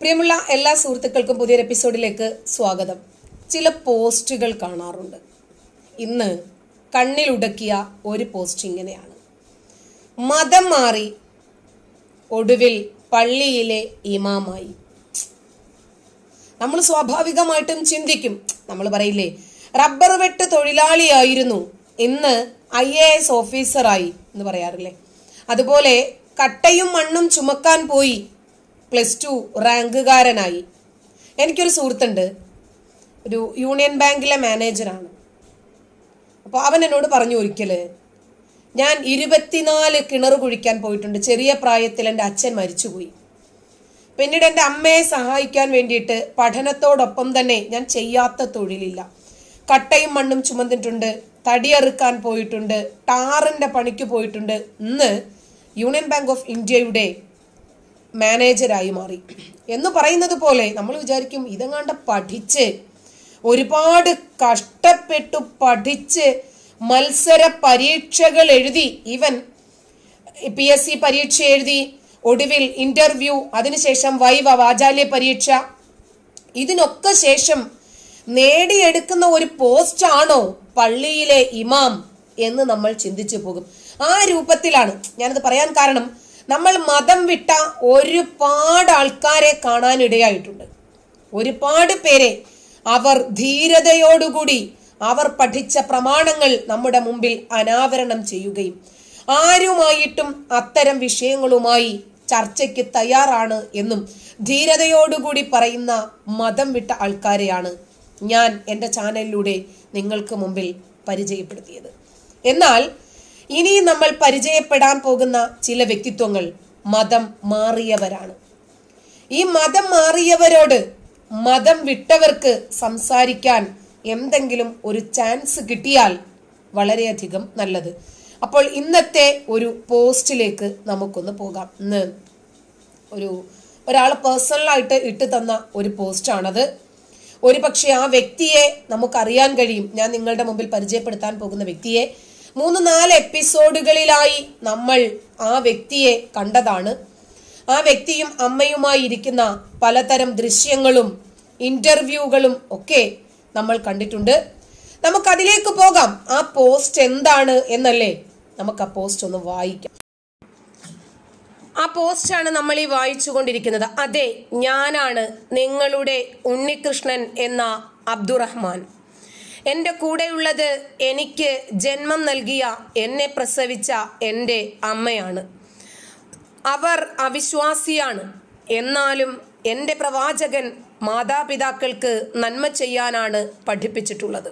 പ്രിയമുള്ള എല്ലാ സുഹൃത്തുക്കൾക്കും പുതിയൊരു എപ്പിസോഡിലേക്ക് സ്വാഗതം. ചില പോസ്റ്റുകൾ കാണാറുണ്ട്. ഇന്ന് കണ്ണിലുടക്കിയ ഒരു പോസ്റ്റ് ഇങ്ങനെയാണ്. മതം മാറി ഒടുവിൽ പള്ളിയിലെ ഇമാമായി. നമ്മൾ സ്വാഭാവികമായിട്ടും ചിന്തിക്കും. നമ്മൾ പറയില്ലേ റബ്ബർ വെട്ട് തൊഴിലാളിയായിരുന്നു ഇന്ന് ഐ എ എസ് ഓഫീസറായി എന്ന് പറയാറില്ലേ. അതുപോലെ കട്ടയും മണ്ണും ചുമക്കാൻ പോയി പ്ലസ് ടു റാങ്കുകാരനായി എനിക്കൊരു സുഹൃത്തുണ്ട്. ഒരു യൂണിയൻ ബാങ്കിലെ മാനേജറാണ്. അപ്പോൾ അവൻ എന്നോട് പറഞ്ഞു ഒരിക്കൽ ഞാൻ ഇരുപത്തിനാല് കിണർ കുഴിക്കാൻ പോയിട്ടുണ്ട്. ചെറിയ പ്രായത്തിൽ എന്റെ അച്ഛൻ മരിച്ചുപോയി. പിന്നീട് എന്റെ അമ്മയെ സഹായിക്കാൻ വേണ്ടിയിട്ട് പഠനത്തോടൊപ്പം തന്നെ ഞാൻ ചെയ്യാത്ത തൊഴിലില്ല. കട്ടയും മണ്ണും ചുമന്നിട്ടുണ്ട്. തടിയറുക്കാൻ പോയിട്ടുണ്ട്. ടാറിന്റെ പണിക്ക് പോയിട്ടുണ്ട്. ഇന്ന് യൂണിയൻ ബാങ്ക് ഓഫ് ഇന്ത്യയുടെ മാനേജരായി മാറി. എന്ന് പറയുന്നത് പോലെ നമ്മൾ വിചാരിക്കും ഇതെങ്ങാണ്ട് പഠിച്ച് ഒരുപാട് കഷ്ടപ്പെട്ടു പഠിച്ച് മത്സര പരീക്ഷകൾ എഴുതി. ഇവൻ പി എസ് സി പരീക്ഷ എഴുതി ഒടുവിൽ ഇന്റർവ്യൂ അതിനുശേഷം വൈവ വാചാല്യ പരീക്ഷ. ഇതിനൊക്കെ ശേഷം നേടിയെടുക്കുന്ന ഒരു പോസ്റ്റ് ആണോ പള്ളിയിലെ ഇമാം എന്ന് നമ്മൾ ചിന്തിച്ചു പോകും. ആ രൂപത്തിലാണ് ഞാനത് പറയാൻ കാരണം നമ്മൾ മതം വിട്ട ഒരുപാട് ആൾക്കാരെ കാണാനിടയായിട്ടുണ്ട്. ഒരുപാട് പേരെ അവർ ധീരതയോടുകൂടി അവർ പഠിച്ച പ്രമാണങ്ങൾ നമ്മുടെ മുമ്പിൽ അനാവരണം ചെയ്യുകയും ആരുമായിട്ടും അത്തരം വിഷയങ്ങളുമായി ചർച്ചയ്ക്ക് തയ്യാറാണ് എന്നും ധീരതയോടുകൂടി പറയുന്ന മതം വിട്ട ആൾക്കാരെയാണ് ഞാൻ എന്റെ ചാനലിലൂടെ നിങ്ങൾക്ക് മുമ്പിൽ പരിചയപ്പെടുത്തിയത്. എന്നാൽ ഇനി നമ്മൾ പരിചയപ്പെടാൻ പോകുന്ന ചില വ്യക്തിത്വങ്ങൾ മതം മാറിയവരാണ്. ഈ മതം മാറിയവരോട് മതം വിട്ടവർക്ക് സംസാരിക്കാൻ എന്തെങ്കിലും ഒരു ചാൻസ് കിട്ടിയാൽ വളരെയധികം നല്ലത്. അപ്പോൾ ഇന്നത്തെ ഒരു പോസ്റ്റിലേക്ക് നമുക്കൊന്ന് പോകാം. ഇന്ന് ഒരു ഒരാൾ പേഴ്സണലായിട്ട് ഇട്ട് തന്ന ഒരു പോസ്റ്റാണത്. ഒരു പക്ഷേ ആ വ്യക്തിയെ നമുക്കറിയാൻ കഴിയും. ഞാൻ നിങ്ങളുടെ മുമ്പിൽ പരിചയപ്പെടുത്താൻ പോകുന്ന വ്യക്തിയെ. മൂന്ന് നാല് എപ്പിസോഡുകളിലായി നമ്മൾ ആ വ്യക്തിയെ കണ്ടതാണ്. ആ വ്യക്തിയും അമ്മയുമായി ഇരിക്കുന്ന പലതരം ദൃശ്യങ്ങളും ഇന്റർവ്യൂകളും ഒക്കെ നമ്മൾ കണ്ടിട്ടുണ്ട്. നമുക്കതിലേക്ക് പോകാം. ആ പോസ്റ്റ് എന്താണ് എന്നല്ലേ നമുക്ക് ആ പോസ്റ്റ് ഒന്ന് വായിക്കാം. ആ പോസ്റ്റാണ് നമ്മൾ ഈ വായിച്ചുകൊണ്ടിരിക്കുന്നത്. അതെ ഞാനാണ് നിങ്ങളുടെ ഉണ്ണികൃഷ്ണൻ എന്ന അബ്ദുറഹ്മാൻ. എന്റെ കൂടെയുള്ളത് എനിക്ക് ജന്മം നൽകിയ എന്നെ പ്രസവിച്ച എന്റെ അമ്മയാണ്. അവർ അവിശ്വാസിയാണ്. എന്നാലും എന്റെ പ്രവാചകൻ മാതാപിതാക്കൾക്ക് നന്മ ചെയ്യാനാണ് പഠിപ്പിച്ചിട്ടുള്ളത്.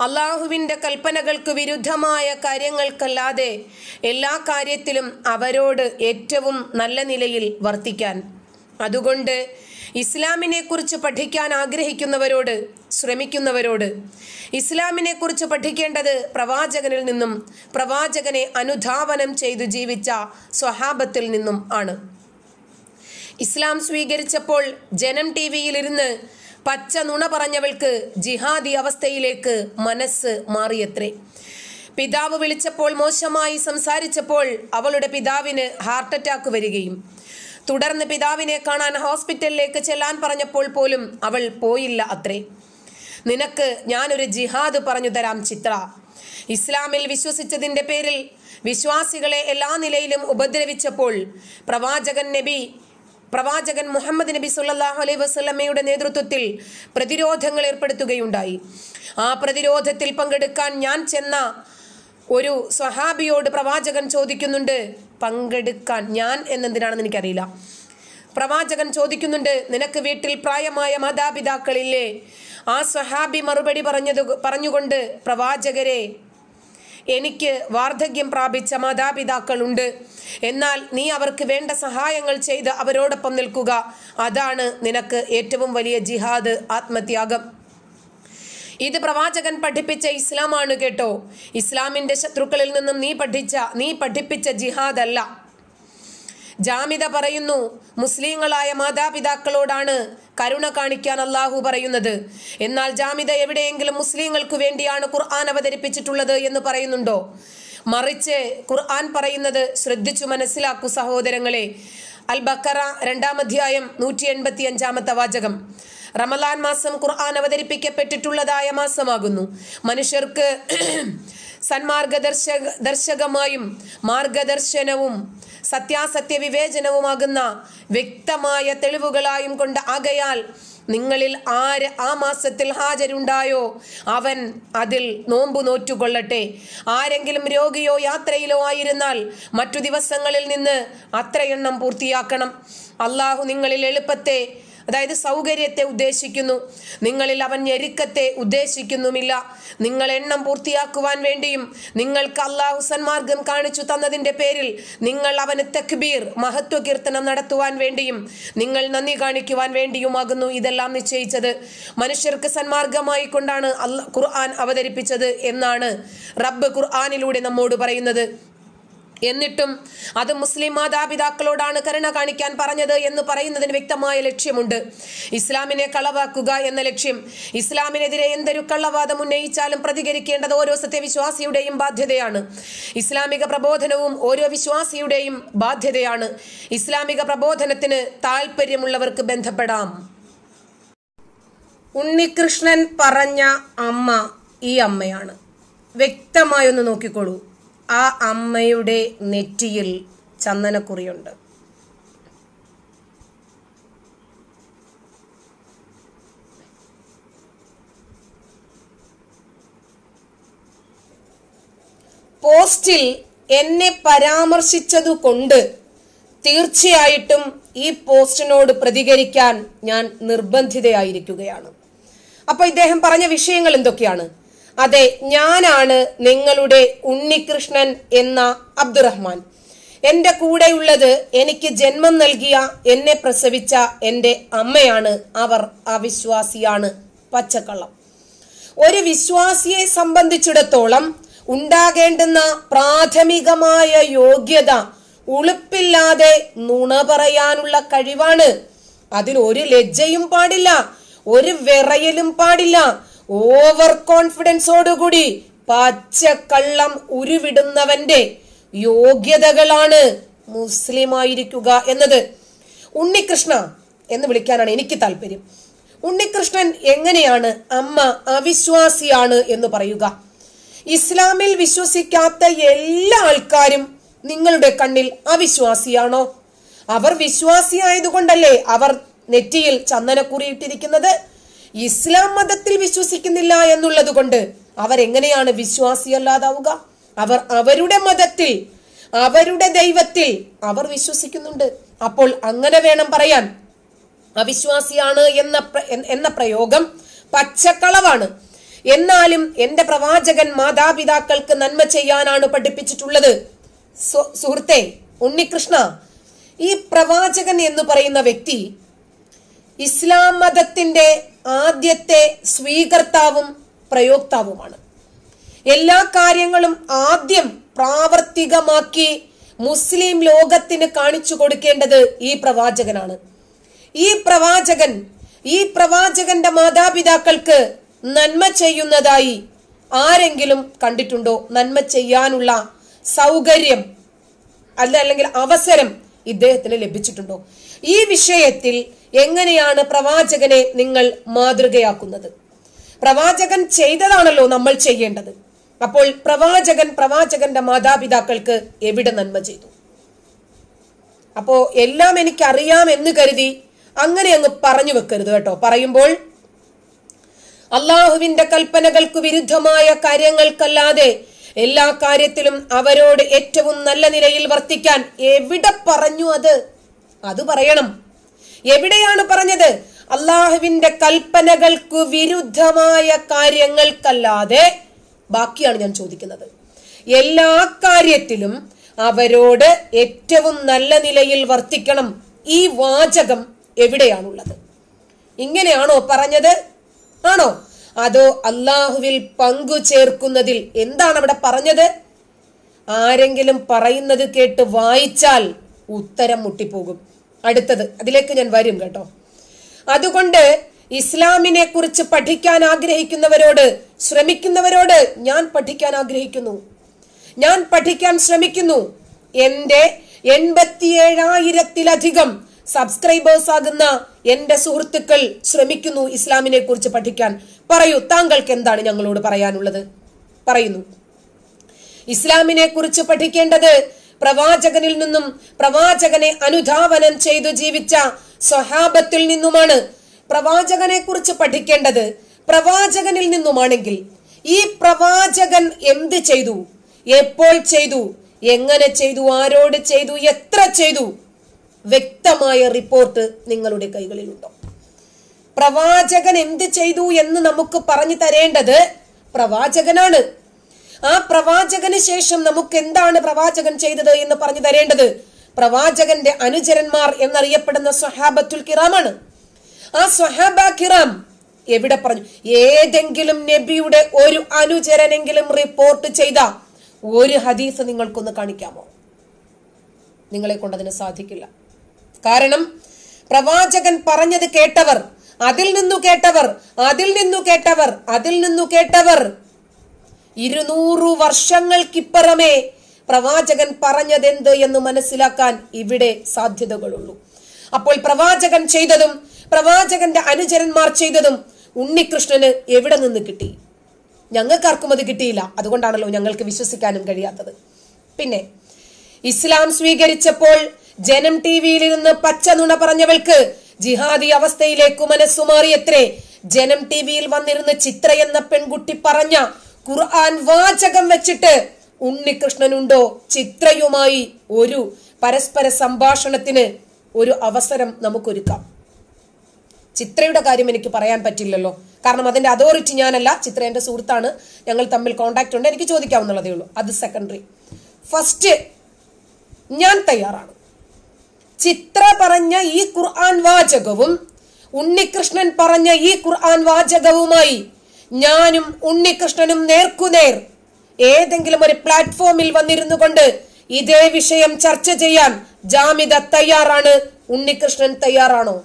അള്ളാഹുവിന്റെ കൽപ്പനകൾക്ക് വിരുദ്ധമായ കാര്യങ്ങൾക്കല്ലാതെ എല്ലാ കാര്യത്തിലും അവരോട് ഏറ്റവും നല്ല നിലയിൽ വർത്തിക്കാൻ. അതുകൊണ്ട് ഇസ്ലാമിനെക്കുറിച്ച് പഠിക്കാൻ ആഗ്രഹിക്കുന്നവരോട് ശ്രമിക്കുന്നവരോട് ഇസ്ലാമിനെക്കുറിച്ച് പഠിക്കേണ്ടത് പ്രവാചകനിൽ നിന്നും പ്രവാചകനെ അനുധാവനം ചെയ്തു ജീവിച്ച സ്വഹാബത്തിൽ നിന്നും ആണ്. ഇസ്ലാം സ്വീകരിച്ചപ്പോൾ ജനം ടി വിയിലിരുന്ന് പച്ച നുണ പറഞ്ഞവൾക്ക് ജിഹാദി അവസ്ഥയിലേക്ക് മനസ്സ് മാറിയത്രേ. പിതാവ് വിളിച്ചപ്പോൾ മോശമായി സംസാരിച്ചപ്പോൾ അവളുടെ പിതാവിന് ഹാർട്ട് അറ്റാക്ക് വരികയും തുടർന്ന് പിതാവിനെ കാണാൻ ഹോസ്പിറ്റലിലേക്ക് ചെല്ലാൻ പറഞ്ഞപ്പോൾ പോലും അവൾ പോയില്ല അത്രേ. നിനക്ക് ഞാനൊരു ജിഹാദ് പറഞ്ഞു തരാം ചിത്ര. ഇസ്ലാമിൽ വിശ്വസിച്ചതിന്റെ പേരിൽ വിശ്വാസികളെ എല്ലാ നിലയിലും ഉപദ്രവിച്ചപ്പോൾ പ്രവാചകൻ നബി പ്രവാചകൻ മുഹമ്മദ് നബി സുല്ലാഹു അലൈഹി വസ്ലമയുടെ നേതൃത്വത്തിൽ പ്രതിരോധങ്ങൾ ഏർപ്പെടുത്തുകയുണ്ടായി. ആ പ്രതിരോധത്തിൽ പങ്കെടുക്കാൻ ഞാൻ ചെന്ന ഒരു സ്വഹാബിയോട് പ്രവാചകൻ ചോദിക്കുന്നുണ്ട് പങ്കെടുക്കാൻ ഞാൻ എന്നെന്തിനാണെന്ന് എനിക്കറിയില്ല. പ്രവാചകൻ ചോദിക്കുന്നുണ്ട് നിനക്ക് വീട്ടിൽ പ്രായമായ മാതാപിതാക്കളില്ലേ? ആ സഹാബി മറുപടി പറഞ്ഞത് പറഞ്ഞുകൊണ്ട് പ്രവാചകരെ എനിക്ക് വാർദ്ധക്യം പ്രാപിച്ച മാതാപിതാക്കളുണ്ട്. എന്നാൽ നീ അവർക്ക് വേണ്ട സഹായങ്ങൾ ചെയ്ത് അവരോടൊപ്പം നിൽക്കുക. അതാണ് നിനക്ക് ഏറ്റവും വലിയ ജിഹാദ് ആത്മത്യാഗം. ഇത് പ്രവാചകൻ പഠിപ്പിച്ച ഇസ്ലാമാണ് കേട്ടോ. ഇസ്ലാമിന്റെ ശത്രുക്കളിൽ നിന്നും നീ പഠിച്ച നീ പഠിപ്പിച്ച ജിഹാദല്ല. ജാമിത പറയുന്നു മുസ്ലിങ്ങളായ മാതാപിതാക്കളോടാണ് കരുണ കാണിക്കാൻ അള്ളാഹു പറയുന്നത്. എന്നാൽ ജാമിത എവിടെയെങ്കിലും മുസ്ലിങ്ങൾക്ക് വേണ്ടിയാണ് ഖുർആൻ അവതരിപ്പിച്ചിട്ടുള്ളത് എന്ന് പറയുന്നുണ്ടോ? മറിച്ച് ഖുർആൻ പറയുന്നത് ശ്രദ്ധിച്ചു മനസ്സിലാക്കൂ സഹോദരങ്ങളെ. അൽ ബക്കറ രണ്ടാം അധ്യായം നൂറ്റി എൺപത്തി അഞ്ചാമത്തെ വാചകം. റമലാൻ മാസം ഖുർആൻ അവതരിപ്പിക്കപ്പെട്ടിട്ടുള്ളതായ മാസമാകുന്നു. മനുഷ്യർക്ക് സന്മാർഗദർശക ദർശകമായും മാർഗദർശനവും സത്യാസത്യ വിവേചനവുമാകുന്ന വ്യക്തമായ തെളിവുകളായും കൊണ്ട് ആകയാൽ നിങ്ങളിൽ ആര് ആ മാസത്തിൽ ഹാജരുണ്ടായോ? അവൻ അതിൽ നോമ്പു നോറ്റുകൊള്ളട്ടെ. ആരെങ്കിലും രോഗിയോ യാത്രയിലോ ആയിരുന്നാൽ മറ്റു ദിവസങ്ങളിൽ നിന്ന് അത്രയെണ്ണം പൂർത്തിയാക്കണം. അള്ളാഹു നിങ്ങളിൽ എളുപ്പത്തെ അതായത് സൗകര്യത്തെ ഉദ്ദേശിക്കുന്നു. നിങ്ങളിൽ അവൻ ഞെരുക്കത്തെ ഉദ്ദേശിക്കുന്നുമില്ല. നിങ്ങൾ എണ്ണം പൂർത്തിയാക്കുവാൻ വേണ്ടിയും നിങ്ങൾക്ക് അള്ളാഹു സന്മാർഗം കാണിച്ചു തന്നതിന്റെ പേരിൽ നിങ്ങൾ അവന് തക്ബീർ മഹത്വ കീർത്തനം നടത്തുവാൻ വേണ്ടിയും നിങ്ങൾ നന്ദി കാണിക്കുവാൻ വേണ്ടിയുമാകുന്നു ഇതെല്ലാം നിശ്ചയിച്ചത്. മനുഷ്യർക്ക് സന്മാർഗമായി കൊണ്ടാണ് അല്ല ഖുർആൻ അവതരിപ്പിച്ചത് എന്നാണ് റബ്ബ് ഖുർആാനിലൂടെ നമ്മോട് പറയുന്നത്. എന്നിട്ടും അത് മുസ്ലിം മാതാപിതാക്കളോടാണ് കരുണ കാണിക്കാൻ പറഞ്ഞത് എന്ന് പറയുന്നതിന് വ്യക്തമായ ലക്ഷ്യമുണ്ട്. ഇസ്ലാമിനെ കളവാക്കുക എന്ന ലക്ഷ്യം. ഇസ്ലാമിനെതിരെ എന്തൊരു കള്ളവാദം ഉന്നയിച്ചാലും പ്രതികരിക്കേണ്ടത് ഓരോ സത്യവിശ്വാസിയുടെയും ബാധ്യതയാണ്. ഇസ്ലാമിക പ്രബോധനവും ഓരോ വിശ്വാസിയുടെയും ബാധ്യതയാണ്. ഇസ്ലാമിക പ്രബോധനത്തിന് താല്പര്യമുള്ളവർക്ക് ബന്ധപ്പെടാം. ഉണ്ണികൃഷ്ണൻ പറഞ്ഞ അമ്മ ഈ അമ്മയാണ്. വ്യക്തമായൊന്ന് നോക്കിക്കോളൂ. ആ അമ്മയുടെ നെറ്റിയിൽ ചന്ദനക്കുറിയുണ്ട്. പോസ്റ്റിൽ എന്നെ പരാമർശിച്ചതുകൊണ്ട് തീർച്ചയായിട്ടും ഈ പോസ്റ്റിനോട് പ്രതികരിക്കാൻ ഞാൻ നിർബന്ധിതയായിരിക്കുകയാണ്. അപ്പൊ ഇദ്ദേഹം പറഞ്ഞ വിഷയങ്ങൾ എന്തൊക്കെയാണ്? അതെ ഞാനാണ് നിങ്ങളുടെ ഉണ്ണികൃഷ്ണൻ എന്ന അബ്ദുറഹ്മാൻ. എന്റെ കൂടെയുള്ളത് എനിക്ക് ജന്മം നൽകിയ എന്നെ പ്രസവിച്ച എന്റെ അമ്മയാണ്. അവർ അവിശ്വാസിയാണ്. പച്ചക്കള്ളം. ഒരു വിശ്വാസിയെ സംബന്ധിച്ചിടത്തോളം ഉണ്ടാകേണ്ടുന്ന പ്രാഥമികമായ യോഗ്യത ഉളുപ്പില്ലാതെ നുണ പറയാനുള്ള കഴിവാണ്. അതിൽ ഒരു ലജ്ജയും പാടില്ല ഒരു വിറയലും പാടില്ല ഓവർ കോൺഫിഡൻസോടുകൂടി പച്ചക്കള്ളം ഉരുവിടുന്നവന്റെ യോഗ്യതകളാണ് മുസ്ലിം ആയിരിക്കുക എന്നത്. ഉണ്ണികൃഷ്ണ എന്ന് വിളിക്കാനാണ് എനിക്ക് താല്പര്യം. ഉണ്ണികൃഷ്ണൻ എങ്ങനെയാണ് അമ്മ അവിശ്വാസിയാണ് എന്ന് പറയുക. ഇസ്ലാമിൽ വിശ്വസിക്കാത്ത എല്ലാ ആൾക്കാരും നിങ്ങളുടെ കണ്ണിൽ അവിശ്വാസിയാണോ? അവർ വിശ്വാസിയായതുകൊണ്ടല്ലേ അവർ നെറ്റിയിൽ ചന്ദനക്കുറിയിട്ടിരിക്കുന്നത്? ഇസ്ലാം മതത്തിൽ വിശ്വസിക്കുന്നില്ല എന്നുള്ളത് കൊണ്ട് അവരെങ്ങനെയാണ് വിശ്വാസിയല്ലാതാവുക അവർ അവരുടെ മതത്തിൽ അവരുടെ ദൈവത്തിൽ അവർ വിശ്വസിക്കുന്നുണ്ട്. അപ്പോൾ അങ്ങനെ വേണം പറയാൻ. അവിശ്വാസിയാണ് എന്ന എന്ന- പ്രയോഗം പച്ചക്കളവാണ്. എന്നാലും എന്റെ പ്രവാചകൻ മാതാപിതാക്കൾക്ക് നന്മ ചെയ്യാനാണ് പഠിപ്പിച്ചിട്ടുള്ളത്. സുഹൃത്തെ ഉണ്ണികൃഷ്ണ ഈ പ്രവാചകൻ എന്ന് പറയുന്ന വ്യക്തി ഇസ്ലാം മതത്തിന്റെ ആദ്യത്തെ സ്വീകർത്താവും പ്രയോക്താവുമാണ്. എല്ലാ കാര്യങ്ങളും ആദ്യം പ്രാവർത്തികമാക്കി മുസ്ലിം ലോകത്തിന് കാണിച്ചു കൊടുക്കേണ്ടത് ഈ പ്രവാചകനാണ്. ഈ പ്രവാചകൻ ഈ പ്രവാചകന്റെ മാതാപിതാക്കൾക്ക് നന്മ ചെയ്യുന്നതായി ആരെങ്കിലും കണ്ടിട്ടുണ്ടോ? നന്മ ചെയ്യാനുള്ള സൗകര്യം അല്ല അല്ലെങ്കിൽ അവസരം ഇദ്ദേഹത്തിന് ലഭിച്ചിട്ടുണ്ടോ? ഈ വിഷയത്തിൽ എങ്ങനെയാണ് പ്രവാചകനെ നിങ്ങൾ മാതൃകയാക്കുന്നത്? പ്രവാചകൻ ചെയ്തതാണല്ലോ നമ്മൾ ചെയ്യേണ്ടത്. അപ്പോൾ പ്രവാചകൻ പ്രവാചകന്റെ മാതാപിതാക്കൾക്ക് എവിടെ നന്മ ചെയ്തു? അപ്പോ എല്ലാം എനിക്കറിയാം എന്ന് കരുതി അങ്ങനെ അങ്ങ് പറഞ്ഞു വെക്കരുത് കേട്ടോ. പറയുമ്പോൾ അള്ളാഹുവിന്റെ കൽപ്പനകൾക്ക് വിരുദ്ധമായ കാര്യങ്ങൾക്കല്ലാതെ എല്ലാ കാര്യത്തിലും അവരോട് ഏറ്റവും നല്ല നിലയിൽ വർത്തിക്കാൻ എവിടെ പറഞ്ഞു അത്? അത് പറയണം. എവിടെയാണ് പറഞ്ഞത്? അള്ളാഹുവിന്റെ കൽപ്പനകൾക്ക് വിരുദ്ധമായ കാര്യങ്ങൾക്കല്ലാതെ ബാക്കിയാണ് ഞാൻ ചോദിക്കുന്നത്. എല്ലാ കാര്യത്തിലും അവരോട് ഏറ്റവും നല്ല നിലയിൽ വർത്തിക്കണം ഈ വാചകം എവിടെയാണുള്ളത്? ഇങ്ങനെയാണോ പറഞ്ഞത്? ആണോ? അതോ അള്ളാഹുവിൽ പങ്കു ചേർക്കുന്നതിൽ എന്താണ് അവിടെ പറഞ്ഞത്? ആരെങ്കിലും പറയുന്നത് കേട്ട് വായിച്ചാൽ ഉത്തരം മുട്ടിപ്പോകും. അടുത്തത്. അതിലേക്ക് ഞാൻ വരും കേട്ടോ. അതുകൊണ്ട് ഇസ്ലാമിനെ കുറിച്ച് പഠിക്കാൻ ആഗ്രഹിക്കുന്നവരോട് ശ്രമിക്കുന്നവരോട് ഞാൻ പഠിക്കാൻ ആഗ്രഹിക്കുന്നു. ഞാൻ പഠിക്കാൻ ശ്രമിക്കുന്നു. എന്റെ എൺപത്തിയേഴായിരത്തിലധികം സബ്സ്ക്രൈബേഴ്സ് ആകുന്ന എന്റെ സുഹൃത്തുക്കൾ ശ്രമിക്കുന്നു ഇസ്ലാമിനെ കുറിച്ച് പഠിക്കാൻ. പറയൂ താങ്കൾക്ക് എന്താണ് ഞങ്ങളോട് പറയാനുള്ളത്? പറയുന്നു. ഇസ്ലാമിനെ കുറിച്ച് പഠിക്കേണ്ടത് പ്രവാചകനിൽ നിന്നും പ്രവാചകനെ അനുധാവനം ചെയ്തു ജീവിച്ച സ്വഹാബത്തിൽ നിന്നുമാണ് പ്രവാചകനെ കുറിച്ച് പഠിക്കേണ്ടത്. പ്രവാചകനിൽ നിന്നുമാണെങ്കിൽ ഈ പ്രവാചകൻ എന്ത് ചെയ്തു? എപ്പോൾ ചെയ്തു? എങ്ങനെ ചെയ്തു? ആരോട് ചെയ്തു? എത്ര ചെയ്തു? വ്യക്തമായ റിപ്പോർട്ട് നിങ്ങളുടെ കൈകളിലുണ്ടോ? പ്രവാചകൻ എന്ത് ചെയ്തു എന്ന് നമുക്ക് പറഞ്ഞു തരേണ്ടത് പ്രവാചകനാണ്. ആ പ്രവാചകന് ശേഷം നമുക്ക് എന്താണ് പ്രവാചകൻ ചെയ്തത് എന്ന് പറഞ്ഞു തരേണ്ടത്? പ്രവാചകന്റെ അനുചരന്മാർ എന്നറിയപ്പെടുന്ന സ്വഹാബത്തുൽ കിറാമാണ്. ആ സ്വഹാബ കിറാം എവിടെ പറഞ്ഞു? ഏതെങ്കിലും നബിയുടെ ഒരു അനുചരനെങ്കിലും റിപ്പോർട്ട് ചെയ്ത ഒരു ഹദീസ് നിങ്ങൾക്കൊന്ന് കാണിക്കാമോ? നിങ്ങളെ കൊണ്ടതിന് സാധിക്കില്ല. കാരണം പ്രവാചകൻ പറഞ്ഞത് കേട്ടവർ അതിൽ നിന്നു കേട്ടവർ അതിൽ നിന്നു കേട്ടവർ അതിൽ നിന്നു കേട്ടവർ ഇരുന്നൂറു വർഷങ്ങൾക്കിപ്പുറമേ പ്രവാചകൻ പറഞ്ഞതെന്ത് എന്ന് മനസ്സിലാക്കാൻ ഇവിടെ സാധ്യതകളുള്ളൂ. അപ്പോൾ പ്രവാചകൻ ചെയ്തതും പ്രവാചകന്റെ അനുചരന്മാർ ചെയ്തതും ഉണ്ണികൃഷ്ണന് എവിടെ നിന്ന് കിട്ടി? ഞങ്ങൾക്കാർക്കും അത് കിട്ടിയില്ല. അതുകൊണ്ടാണല്ലോ ഞങ്ങൾക്ക് വിശ്വസിക്കാനും കഴിയാത്തത്. പിന്നെ ഇസ്ലാം സ്വീകരിച്ചപ്പോൾ ജനം ടി വിയിൽ നിന്ന് പച്ച നുണ പറഞ്ഞവൾക്ക് ജിഹാദി അവസ്ഥയിലേക്ക് മനസ്സുമാറിയത്രേ ജനം ടി വിയിൽ വന്നിരുന്ന് ചിത്ര എന്ന പെൺകുട്ടി പറഞ്ഞ ഖുർആൻ വാചകം വെച്ചിട്ട് ഉണ്ണികൃഷ്ണനുണ്ടോ? ചിത്രയുമായി ഒരു പരസ്പര സംഭാഷണത്തിന് ഒരു അവസരം നമുക്കൊരുക്കാം. ചിത്രയുടെ കാര്യം എനിക്ക് പറയാൻ പറ്റില്ലല്ലോ. കാരണം അതിന്റെ അതോറിറ്റി ഞാനല്ല ചിത്ര എന്റെ സുഹൃത്താണ് ഞങ്ങൾ തമ്മിൽ കോണ്ടാക്ട് ഉണ്ട് എനിക്ക് ചോദിക്കാവുന്നതേ ഉള്ളൂ. അത് സെക്കൻഡറി ഫസ്റ്റ് ഞാൻ തയ്യാറാണ്. ചിത്ര പറഞ്ഞ ഈ ഖുർആൻ വാചകവും ഉണ്ണികൃഷ്ണൻ പറഞ്ഞ ഈ ഖുർആൻ വാചകവുമായി ഞാനും ഉണ്ണികൃഷ്ണനും നേർക്കുനേർ. ഏതെങ്കിലും ഒരു പ്ലാറ്റ്ഫോമിൽ വന്നിരുന്നു കൊണ്ട് ഇതേ വിഷയം ചർച്ച ചെയ്യാൻ ജാമിത തയ്യാറാണ്. ഉണ്ണികൃഷ്ണൻ തയ്യാറാണോ?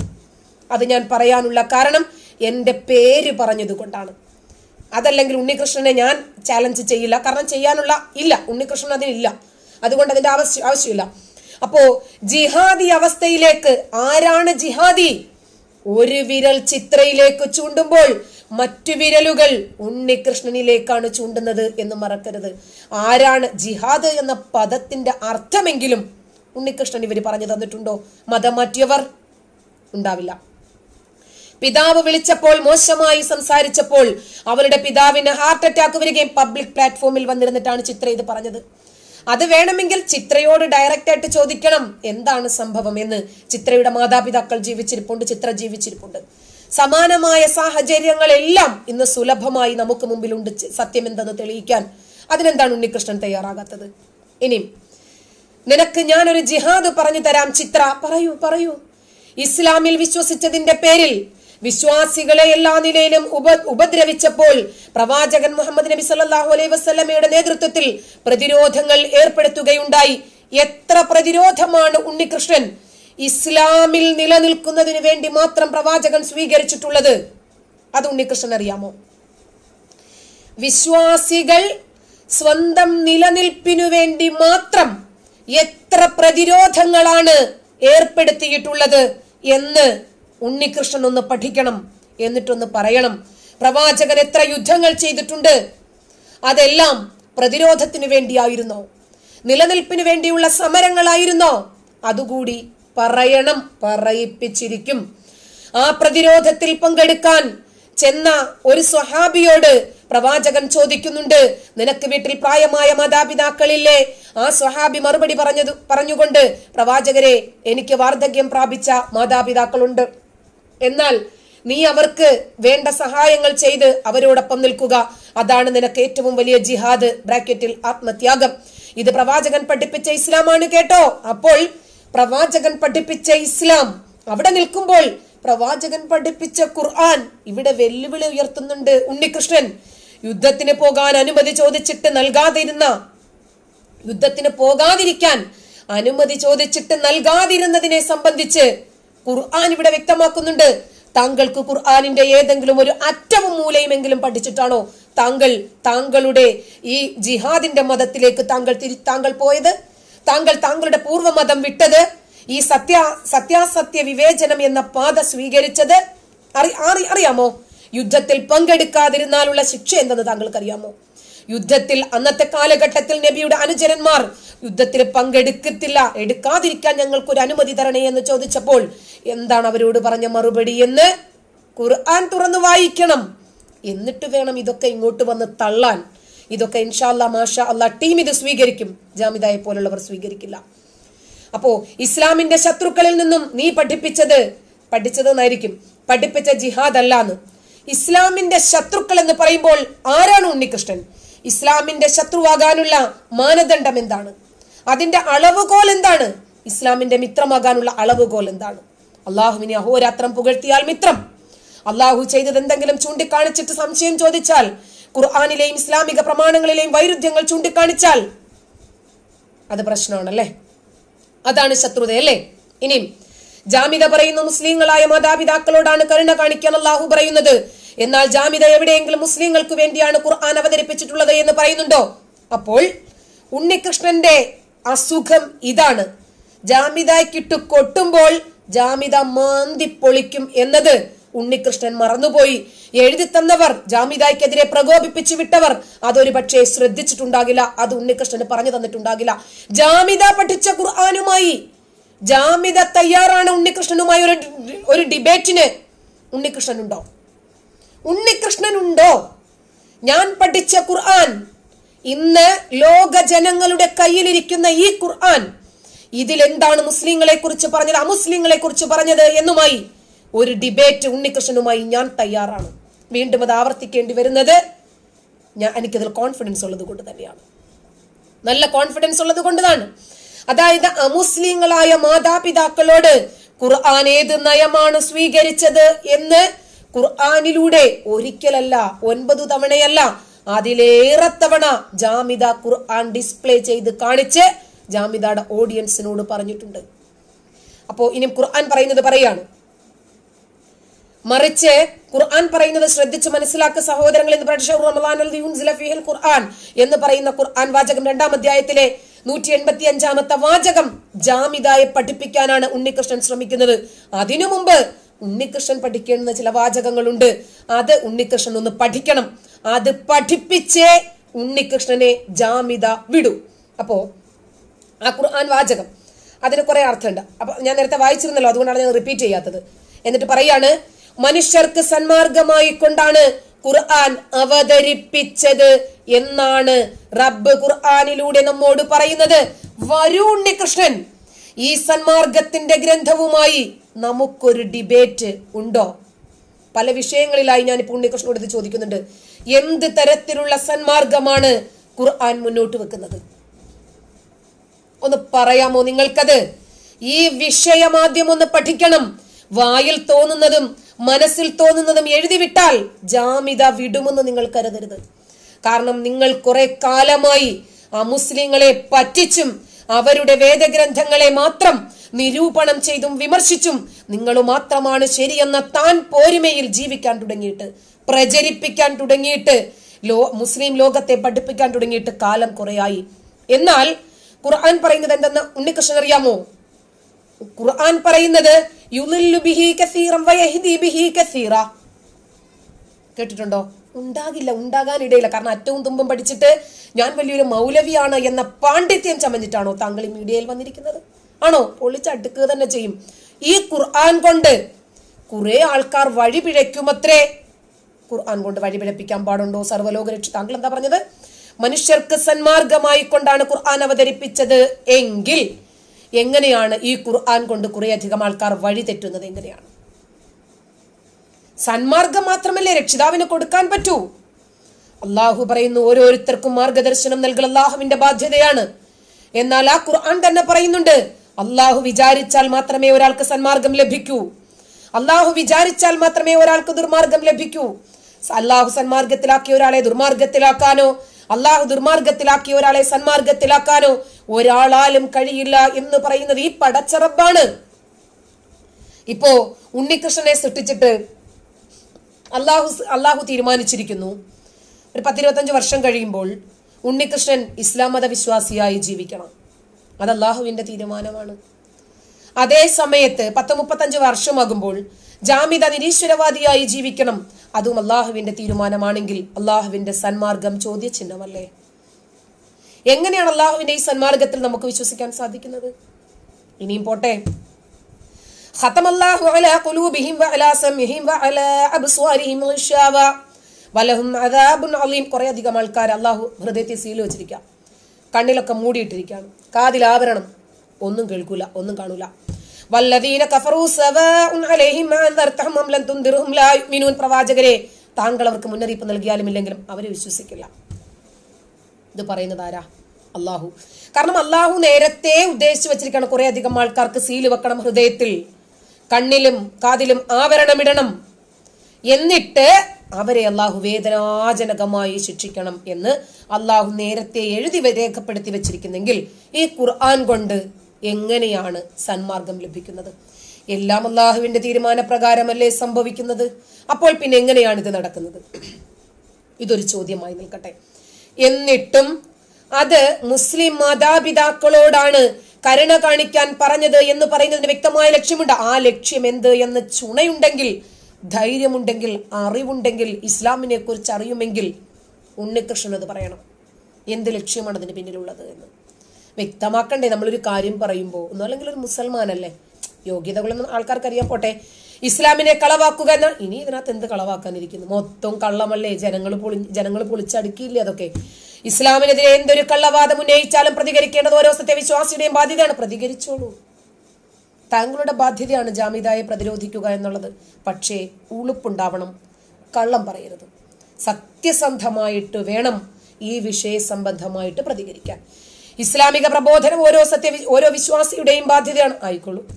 അത് ഞാൻ പറയാനുള്ള കാരണം എന്റെ പേര് പറഞ്ഞതുകൊണ്ടാണ് അതല്ലെങ്കിൽ ഉണ്ണികൃഷ്ണനെ ഞാൻ ചാലഞ്ച് ചെയ്യില്ല. കാരണം ചെയ്യാനുള്ള ഇല്ല. ഉണ്ണികൃഷ്ണൻ അതിനില്ല അതുകൊണ്ട് അതിന്റെ ആവശ്യം ആവശ്യമില്ല. അപ്പോ ജിഹാദി അവസ്ഥയിലേക്ക് ആരാണ് ജിഹാദി? ഒരു വിരൽ ചിത്രയിലേക്ക് ചൂണ്ടുമ്പോൾ മറ്റു വിരലുകൾ ഉണ്ണികൃഷ്ണനിലേക്കാണ് ചൂണ്ടുന്നത് എന്ന് മറക്കരുത്. ആരാണ് ജിഹാദ് എന്ന പദത്തിന്റെ അർത്ഥമെങ്കിലും ഉണ്ണികൃഷ്ണൻ ഇവർ പറഞ്ഞു തന്നിട്ടുണ്ടോ? മതം മാറ്റിയവർ ഉണ്ടാവില്ല. പിതാവ് വിളിച്ചപ്പോൾ മോശമായി സംസാരിച്ചപ്പോൾ അവരുടെ പിതാവിന് ഹാർട്ട് അറ്റാക്ക് വരികയും പബ്ലിക് പ്ലാറ്റ്ഫോമിൽ വന്നിരുന്നിട്ടാണ് ചിത്ര ഇത് പറഞ്ഞത്. അത് വേണമെങ്കിൽ ചിത്രയോട് ഡയറക്റ്റ് ആയിട്ട് ചോദിക്കണം. എന്താണ് സംഭവം എന്ന് ചിത്രയുടെ മാതാപിതാക്കൾ ജീവിച്ചിരിപ്പുണ്ട് ചിത്ര ജീവിച്ചിരിപ്പുണ്ട്. സമാനമായ സാഹചര്യങ്ങളെല്ലാം ഇന്ന് സുലഭമായി നമുക്ക് മുമ്പിലുണ്ട് ചി- സത്യം എന്തെന്ന് തെളിയിക്കാൻ. അതിനെന്താണ് ഉണ്ണികൃഷ്ണൻ തയ്യാറാകാത്തത്? ഇനിയും നിനക്ക് ഞാനൊരു ജിഹാദ് പറഞ്ഞു തരാം ചിത്ര. പറയൂ പറയൂ. ഇസ്ലാമിൽ വിശ്വസിച്ചതിന്റെ പേരിൽ വിശ്വാസികളെ എല്ലാ നിലയിലും ഉപ ഉപദ്രവിച്ചപ്പോൾ പ്രവാചകൻ മുഹമ്മദ് നബി സല്ലാഹു അലൈഹി വസ്ലമയുടെ നേതൃത്വത്തിൽ പ്രതിരോധങ്ങൾ ഏർപ്പെടുത്തുകയുണ്ടായി. എത്ര പ്രതിരോധമാണ് ഉണ്ണികൃഷ്ണൻ ഇസ്ലാമിൽ നിലനിൽക്കുന്നതിന് വേണ്ടി മാത്രം പ്രവാചകൻ സ്വീകരിച്ചിട്ടുള്ളത് അത് ഉണ്ണികൃഷ്ണൻ അറിയാമോ? വിശ്വാസികൾ സ്വന്തം നിലനിൽപ്പിനു വേണ്ടി മാത്രം എത്ര പ്രതിരോധങ്ങളാണ് ഏർപ്പെടുത്തിയിട്ടുള്ളത് എന്ന് ഉണ്ണികൃഷ്ണൻ ഒന്ന് പഠിക്കണം എന്നിട്ടൊന്ന് പറയണം. പ്രവാചകൻ എത്ര യുദ്ധങ്ങൾ ചെയ്തിട്ടുണ്ട് അതെല്ലാം പ്രതിരോധത്തിന് വേണ്ടിയായിരുന്നോ? നിലനിൽപ്പിന് വേണ്ടിയുള്ള സമരങ്ങളായിരുന്നോ? അതുകൂടി പറയണം പറയിപ്പിച്ചിരിക്കും. ആ പ്രതിരോധത്തിൽ പങ്കെടുക്കാൻ ചെന്ന ഒരു സ്വഹാബിയോട് പ്രവാചകൻ ചോദിക്കുന്നുണ്ട് നിനക്ക് വീട്ടിൽ പ്രായമായ മാതാപിതാക്കളില്ലേ? ആ സ്വഹാബി മറുപടി പറഞ്ഞത് പറഞ്ഞുകൊണ്ട് പ്രവാചകരെ എനിക്ക് വാർദ്ധക്യം പ്രാപിച്ച മാതാപിതാക്കളുണ്ട്. എന്നാൽ നീ അവർക്ക് വേണ്ട സഹായങ്ങൾ ചെയ്ത് അവരോടൊപ്പം നിൽക്കുക. അതാണ് നിനക്ക് ഏറ്റവും വലിയ ജിഹാദ്. ബ്രാക്കറ്റിൽ ആത്മത്യാഗം. ഇത് പ്രവാചകൻ പഠിപ്പിച്ച ഇസ്ലാമാണ് കേട്ടോ. അപ്പോൾ പ്രവാചകൻ പഠിപ്പിച്ച ഇസ്ലാം. അവിടെ നിൽക്കുമ്പോൾ പ്രവാചകൻ പഠിപ്പിച്ച ഖുർആൻ ഇവിടെ വെല്ലുവിളി ഉയർത്തുന്നുണ്ട്. ഉണ്ണികൃഷ്ണൻ യുദ്ധത്തിന് പോകാൻ അനുമതി ചോദിച്ചിട്ട് നൽകാതിരുന്ന യുദ്ധത്തിന് പോകാതിരിക്കാൻ അനുമതി ചോദിച്ചിട്ട് നൽകാതിരുന്നതിനെ സംബന്ധിച്ച് ഖുർആൻ ഇവിടെ വ്യക്തമാക്കുന്നുണ്ട്. താങ്കൾക്ക് ഖുർആാനിന്റെ ഏതെങ്കിലും ഒരു അറ്റവും മൂലയുമെങ്കിലും പഠിച്ചിട്ടാണോ താങ്കൾ താങ്കളുടെ ഈ ജിഹാദിന്റെ മതത്തിലേക്ക് താങ്കൾ തിരി താങ്കൾ പോയത്? താങ്കൾ താങ്കളുടെ പൂർവമതം വിട്ടത് ഈ സത്യ സത്യാസത്യ വിവേചനം എന്ന പാത സ്വീകരിച്ചത് അറി അറി- അറിയാമോ? യുദ്ധത്തിൽ പങ്കെടുക്കാതിരുന്നാലുള്ള ശിക്ഷ എന്തെന്ന് താങ്കൾക്ക് അറിയാമോ യുദ്ധത്തിൽ അന്നത്തെ കാലഘട്ടത്തിൽ നബിയുടെ അനുചരന്മാർ യുദ്ധത്തിൽ പങ്കെടുക്കത്തില്ല എടുക്കാതിരിക്കാൻ ഞങ്ങൾക്ക് ഒരു അനുമതി തരണേ എന്ന് ചോദിച്ചപ്പോൾ എന്താണ് അവരോട് പറഞ്ഞ മറുപടി എന്ന് ഖുർആൻ തുറന്നു വായിക്കണം. എന്നിട്ട് വേണം ഇതൊക്കെ ഇങ്ങോട്ട് വന്ന് തള്ളാൻ. ഇതൊക്കെ ഇൻഷാല്ല മാഷ അല്ല ടീം ഇത് സ്വീകരിക്കും. ജാമിദായെ പോലുള്ളവർ സ്വീകരിക്കില്ല. അപ്പോ ഇസ്ലാമിന്റെ ശത്രുക്കളിൽ നിന്നും നീ പഠിപ്പിച്ചത് പഠിച്ചതെന്നായിരിക്കും. പഠിപ്പിച്ച ജിഹാദ് അല്ലാന്ന് ഇസ്ലാമിന്റെ ശത്രുക്കൾ എന്ന് പറയുമ്പോൾ ആരാണ് ഉണ്ണികൃഷ്ണൻ? ഇസ്ലാമിന്റെ ശത്രുവാകാനുള്ള മാനദണ്ഡം എന്താണ്? അതിന്റെ അളവുകോൽ എന്താണ്? ഇസ്ലാമിന്റെ മിത്രമാകാനുള്ള അളവുകോൽ എന്താണ്? അള്ളാഹുവിനെ അഹോരാത്രം പുകഴ്ത്തിയാൽ മിത്രം. അള്ളാഹു ചെയ്തത് എന്തെങ്കിലും ചൂണ്ടിക്കാണിച്ചിട്ട് സംശയം ചോദിച്ചാൽ ഖുർആാനിലെയും ഇസ്ലാമിക പ്രമാണങ്ങളിലെയും വൈരുദ്ധ്യങ്ങൾ ചൂണ്ടിക്കാണിച്ചാൽ അത് പ്രശ്നമാണല്ലേ? അതാണ് ശത്രുത അല്ലേ? ഇനിയും ജാമിത പറയുന്നു മുസ്ലിങ്ങളായ മാതാപിതാക്കളോടാണ് കരുണ കാണിക്കാൻ അള്ളാഹു പറയുന്നത്. എന്നാൽ ജാമിത എവിടെയെങ്കിലും മുസ്ലിങ്ങൾക്ക് വേണ്ടിയാണ് ഖുർആൻ അവതരിപ്പിച്ചിട്ടുള്ളത് എന്ന് പറയുന്നുണ്ടോ? അപ്പോൾ ഉണ്ണികൃഷ്ണന്റെ അസുഖം ഇതാണ്. ജാമിതയ്ക്കിട്ട് കൊട്ടുമ്പോൾ ജാമിത മാന്തി പൊളിക്കും എന്നത് ഉണ്ണികൃഷ്ണൻ മറന്നുപോയി. എഴുതി തന്നവർ ജാമിദായ്ക്കെതിരെ പ്രകോപിപ്പിച്ചു വിട്ടവർ അതൊരു പക്ഷേ ശ്രദ്ധിച്ചിട്ടുണ്ടാകില്ല. അത് ഉണ്ണികൃഷ്ണന് പറഞ്ഞു തന്നിട്ടുണ്ടാകില്ല. ജാമിത പഠിച്ച ഖുർആാനുമായി ജാമിത തയ്യാറാണ് ഉണ്ണികൃഷ്ണനുമായി ഒരു ഒരു ഡിബേറ്റിന്. ഉണ്ണികൃഷ്ണൻ ഉണ്ടോ ഞാൻ പഠിച്ച ഖുർആൻ ഇന്ന് ലോക ജനങ്ങളുടെ കയ്യിലിരിക്കുന്ന ഈ ഖുർആൻ ഇതിലെന്താണ് മുസ്ലിങ്ങളെ കുറിച്ച് പറഞ്ഞത് അമുസ്ലിങ്ങളെ കുറിച്ച് പറഞ്ഞത് എന്നുമായി ഒരു ഡിബേറ്റ് ഉണ്ണികൃഷ്ണനുമായി ഞാൻ തയ്യാറാണ്. വീണ്ടും അത് ആവർത്തിക്കേണ്ടി വരുന്നത് ഞാൻ എനിക്കതിൽ കോൺഫിഡൻസ് ഉള്ളത് കൊണ്ട് തന്നെയാണ്. നല്ല കോൺഫിഡൻസ് ഉള്ളത് കൊണ്ടതാണ് അതായത് അമുസ്ലിങ്ങളായ മാതാപിതാക്കളോട് ഖുർആൻ ഏത് നയമാണ് സ്വീകരിച്ചത് എന്ന് ഖുർആാനിലൂടെ ഒരിക്കലല്ല ഒൻപത് തവണയല്ല അതിലേറെ തവണ ജാമിദ ഖുർആൻ ഡിസ്പ്ലേ ചെയ്ത് കാണിച്ച് ജാമിദയുടെ ഓഡിയൻസിനോട് പറഞ്ഞിട്ടുണ്ട്. അപ്പോ ഇനി ഖുർആൻ പറയുന്നത് പറയാണ്. മറിച്ച് ഖുർആൻ പറയുന്നത് ശ്രദ്ധിച്ച് മനസ്സിലാക്കുക സഹോദരങ്ങൾ എന്ന് ഖുർആൻ എന്ന് പറയുന്ന ഖുർആൻ വാചകം രണ്ടാം അധ്യായത്തിലെ നൂറ്റി എൺപത്തി അഞ്ചാമത്തെ വാചകം ജാമിദായെ പഠിപ്പിക്കാനാണ് ഉണ്ണികൃഷ്ണൻ ശ്രമിക്കുന്നത്. അതിനു മുമ്പ് ഉണ്ണികൃഷ്ണൻ പഠിക്കേണ്ടുന്ന ചില വാചകങ്ങളുണ്ട്. അത് ഉണ്ണികൃഷ്ണൻ ഒന്ന് പഠിക്കണം. അത് പഠിപ്പിച്ചേ ഉണ്ണികൃഷ്ണനെ ജാമിത വിടൂ. അപ്പോ ആ ഖുർആൻ വാചകം. അതിന് കുറെ അർത്ഥമുണ്ട്. അപ്പൊ ഞാൻ നേരത്തെ വായിച്ചിരുന്നല്ലോ അതുകൊണ്ടാണ് ഞാൻ റിപ്പീറ്റ് ചെയ്യാത്തത്. എന്നിട്ട് പറയാണ് മനുഷ്യർക്ക് സന്മാർഗമായി കൊണ്ടാണ് ഖുർആൻ അവതരിപ്പിച്ചത് എന്നാണ് റബ്ബ് ഖുർആാനിലൂടെ നമ്മോട് പറയുന്നത്. വരൂ കൃഷ്ണൻ ഈ സന്മാർഗത്തിന്റെ ഗ്രന്ഥവുമായി നമുക്കൊരു ഡിബേറ്റ് ഉണ്ടോ? പല വിഷയങ്ങളിലായി ഞാൻ ഇപ്പോൾ ഉണ്ണികൃഷ്ണനോട് ഇത് ചോദിക്കുന്നുണ്ട്. എന്ത് തരത്തിലുള്ള സന്മാർഗമാണ് ഖുർആൻ മുന്നോട്ട് വെക്കുന്നത്? ഒന്ന് പറയാമോ നിങ്ങൾക്കത്? ഈ വിഷയം ആദ്യം ഒന്ന് പഠിക്കണം. വായിൽ തോന്നുന്നതും മനസ്സിൽ തോന്നുന്നതും എഴുതി വിട്ടാൽ ജാമിത വിടുമെന്ന് നിങ്ങൾ കരുതരുത്. കാരണം നിങ്ങൾ കുറെ കാലമായി ആ മുസ്ലിങ്ങളെ പറ്റിച്ചും അവരുടെ വേദഗ്രന്ഥങ്ങളെ മാത്രം നിരൂപണം ചെയ്തും വിമർശിച്ചും നിങ്ങൾ മാത്രമാണ് ശരിയെന്ന താൻ പോരുമയിൽ ജീവിക്കാൻ തുടങ്ങിയിട്ട് പ്രചരിപ്പിക്കാൻ തുടങ്ങിയിട്ട് ലോ മുസ്ലിം ലോകത്തെ പഠിപ്പിക്കാൻ തുടങ്ങിയിട്ട് കാലം കുറയായി. എന്നാൽ ഖുർആൻ പറയുന്നത് എന്തെന്ന് ഉണ്ണികൃഷ്ണൻ അറിയാമോ ഖുർആൻ പറയുന്നത് യുളില്ലു ബിഹി കസീറം വയഹിദി ബിഹി കസീറ. കേട്ടിട്ടുണ്ടോ? ഉണ്ടാകില്ല ഉണ്ടാകാനിടയില്ല. കാരണം അറ്റവും തുമ്പും പഠിച്ചിട്ട് ഞാൻ വലിയൊരു മൗലവിയാണ് എന്ന പാണ്ഡിത്യം ചമഞ്ഞിട്ടാണോ താങ്കൾ ഈ മീഡിയയിൽ വന്നിരിക്കുന്നത്? ആണോ? പൊളിച്ചടുക്കുക തന്നെ ചെയ്യും. ഈ ഖുർആൻ കൊണ്ട് കുറെ ആൾക്കാർ വഴി പിഴയ്ക്കുമത്രേ. ഖുർആൻ കൊണ്ട് വഴി പിഴപ്പിക്കാൻ പാടുണ്ടോ? സർവലോകരക്ഷ താങ്കൾ എന്താ പറഞ്ഞത്? മനുഷ്യർക്ക് സന്മാർഗമായി കൊണ്ടാണ് ഖുർആൻ അവതരിപ്പിച്ചത് എങ്കിൽ എങ്ങനെയാണ് ഈ ഖുർആൻ കൊണ്ട് കുറേയധികം ആൾക്കാർ വഴി തെറ്റുന്നത് എങ്ങനെയാണ്? സന്മാർഗം മാത്രമല്ലേ രക്ഷിതാവിന് കൊടുക്കാൻ പറ്റൂ? അള്ളാഹു പറയുന്നു ഓരോരുത്തർക്കും മാർഗദർശനം നൽകൽ അള്ളാഹുവിന്റെ ബാധ്യതയാണ്. എന്നാൽ ആ ഖുർആൻ തന്നെ പറയുന്നുണ്ട് അള്ളാഹു വിചാരിച്ചാൽ മാത്രമേ ഒരാൾക്ക് സന്മാർഗം ലഭിക്കൂ. അള്ളാഹു വിചാരിച്ചാൽ മാത്രമേ ഒരാൾക്ക് ദുർമാർഗം ലഭിക്കൂ. അള്ളാഹു സന്മാർഗത്തിലാക്കിയ ഒരാളെ ദുർമാർഗത്തിലാക്കാനോ അള്ളാഹു ദുർമാർഗത്തിലാക്കിയ ഒരാളെ സന്മാർഗത്തിലാക്കാനോ ഒരാളാലും കഴിയില്ല എന്ന് പറയുന്നത് ഈ പടച്ചറബാണ്. ഇപ്പോ ഉണ്ണികൃഷ്ണനെ സൃഷ്ടിച്ചിട്ട് അള്ളാഹു അള്ളാഹു തീരുമാനിച്ചിരിക്കുന്നു. ഒരു പത്തിരുപത്തഞ്ച് വർഷം കഴിയുമ്പോൾ ഉണ്ണികൃഷ്ണൻ ഇസ്ലാം മത വിശ്വാസിയായി ജീവിക്കണം. അത് അള്ളാഹുവിന്റെ തീരുമാനമാണ്. അതേ സമയത്ത് പത്ത് മുപ്പത്തഞ്ച് വർഷമാകുമ്പോൾ ജാമിത നിരീശ്വരവാദിയായി ജീവിക്കണം. അതും അള്ളാഹുവിന്റെ തീരുമാനമാണെങ്കിൽ അള്ളാഹുവിന്റെ സന്മാർഗം ചോദ്യചിഹ്നമല്ലേ? എങ്ങനെയാണ് അള്ളാഹുവിന്റെ ഈ സന്മാർഗത്തിൽ നമുക്ക് വിശ്വസിക്കാൻ സാധിക്കുന്നത്? ഇനിയും പോട്ടെ. കുറെ അധികം ആൾക്കാർ അള്ളാഹു ഹൃദയത്തെ സീൽ വെച്ചിരിക്കുക കണ്ണിലൊക്കെ മൂടിയിട്ടിരിക്കുകയാണ് കാതിൽ ആവരണം ഒന്നും കേൾക്കൂല ഒന്നും കാണൂല. വല്ലദീന കഫറു പ്രവാചകരെ താങ്കൾ അവർക്ക് മുന്നറിയിപ്പ് നൽകിയാലും ഇല്ലെങ്കിലും അവരെ വിശ്വസിക്കില്ല. ഇത് പറയുന്നത് ആരാ? അള്ളാഹു കാരണം അള്ളാഹു നേരത്തെ ഉദ്ദേശിച്ചു വെച്ചിരിക്കണം കുറെ അധികം ആൾക്കാർക്ക് സീൽ വെക്കണം ഹൃദയത്തിൽ കണ്ണിലും കാതിലും ആവരണമിടണം. എന്നിട്ട് അവരെ അള്ളാഹു വേദനാജനകമായി ശിക്ഷിക്കണം എന്ന് അള്ളാഹു നേരത്തെ എഴുതി രേഖപ്പെടുത്തി വെച്ചിരിക്കുന്നെങ്കിൽ ഈ ഖുർആൻ കൊണ്ട് എങ്ങനെയാണ് സന്മാർഗം ലഭിക്കുന്നത്? എല്ലാം അള്ളാഹുവിന്റെ തീരുമാനപ്രകാരമല്ലേ സംഭവിക്കുന്നത്? അപ്പോൾ പിന്നെ എങ്ങനെയാണ് ഇത് നടക്കുന്നത്? ഇതൊരു ചോദ്യമായി നിൽക്കട്ടെ. എന്നിട്ടും അത് മുസ്ലിം മാതാപിതാക്കളോടാണ് കരുണ കാണിക്കാൻ പറഞ്ഞത് എന്ന് പറയുന്നതിന് വ്യക്തമായ ലക്ഷ്യമുണ്ട്. ആ ലക്ഷ്യം എന്ത് എന്ന് ചുണയുണ്ടെങ്കിൽ ധൈര്യമുണ്ടെങ്കിൽ അറിവുണ്ടെങ്കിൽ ഇസ്ലാമിനെ കുറിച്ച് അറിയുമെങ്കിൽ ഉണ്ണികൃഷ്ണൻ അത് പറയണം. എന്ത് ലക്ഷ്യമാണ് അതിന് പിന്നിലുള്ളത് എന്ന്. വ്യക്തമാക്കണ്ടേ നമ്മളൊരു കാര്യം പറയുമ്പോൾ ഒന്നും അല്ലെങ്കിൽ ഒരു മുസൽമാനല്ലേ? യോഗ്യതകളൊന്നും ആൾക്കാർക്ക് അറിയാൻ പോട്ടെ. ഇസ്ലാമിനെ കളവാക്കുക എന്നാൽ ഇനി ഇതിനകത്ത് എന്ത് കളവാക്കാനിരിക്കുന്നു? മൊത്തം കള്ളമല്ലേ? ജനങ്ങൾ പൊളി ജനങ്ങൾ പൊളിച്ചടുക്കിയില്ലേ അതൊക്കെ? ഇസ്ലാമിനെതിരെ എന്തൊരു കള്ളവാദം ഉന്നയിച്ചാലും പ്രതികരിക്കേണ്ടത് ഓരോ സത്യ വിശ്വാസിയുടെയും ബാധ്യതയാണ്. പ്രതികരിച്ചോളൂ. താങ്കളുടെ ബാധ്യതയാണ് ജാമിതായെ പ്രതിരോധിക്കുക എന്നുള്ളത്. പക്ഷേ ഉളുപ്പുണ്ടാവണം. കള്ളം പറയരുത്. സത്യസന്ധമായിട്ട് വേണം ഈ വിഷയ സംബന്ധമായിട്ട് പ്രതികരിക്കാൻ. ഇസ്ലാമിക പ്രബോധനം ഓരോ സത്യ ഓരോ വിശ്വാസിയുടെയും ബാധ്യതയാണ്. ആയിക്കോളൂ.